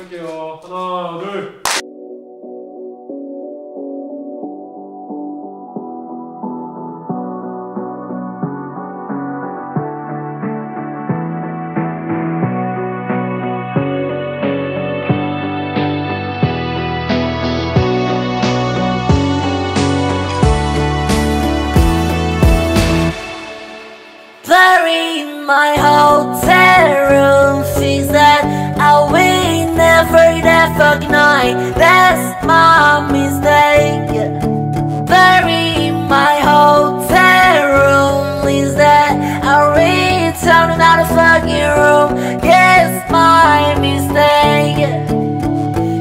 할게요. 하나, 둘. Blurry in my hotel room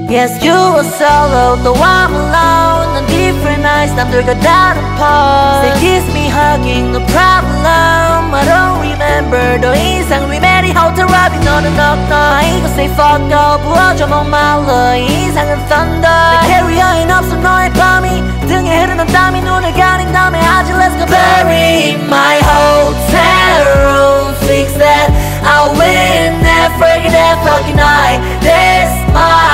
Yes, you were solo, though I'm alone On different nights, 남들과 다른 pause They kiss me hugging, no problem I don't remember 더 이상 remarry hotel lobby 너는 없나 이거 say fuck up 부어줘 목말라 이 이상은 thunder 내 캐리어엔 없어 너의 밤이 등에 흐르는 땀이 눈을 가린 다음에 아직 let's go Bury in my hotel room Fix that I will never forget that fucking night That's my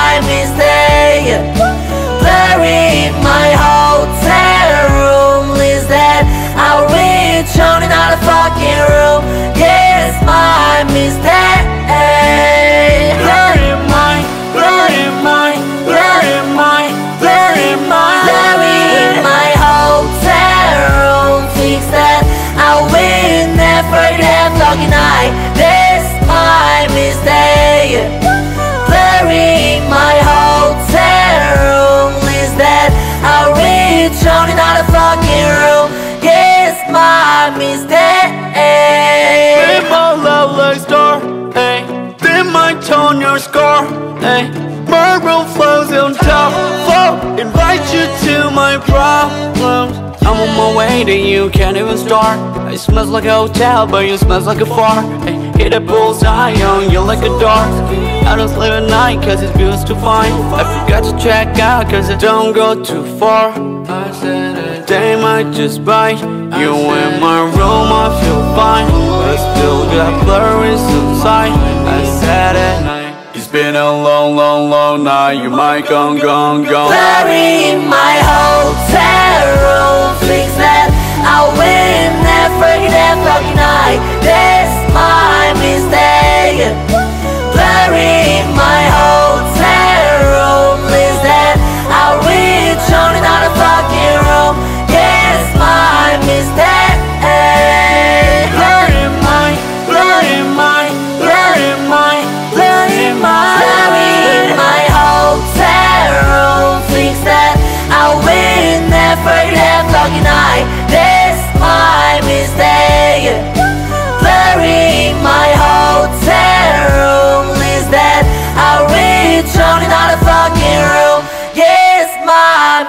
mistake Be my love like star, hey. Be my tone, your scar, hey. Marble flows on top, flow Invite you to my problems. I'm on my way to you, can't even start. It smells like a hotel, but you smells like a fart hey, Hit a bullseye on you like a dart. I don't sleep at night cause it's views too fine. I forgot to check out cause it don't go too far. They might just bite You in my room, I feel fine But still got blurries inside. I said it It's been a long, long, long night. You might gone, gone, gone Blurry in my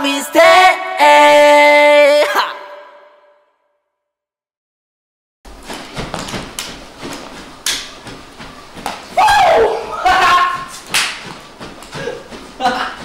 let me stay. Ha ha!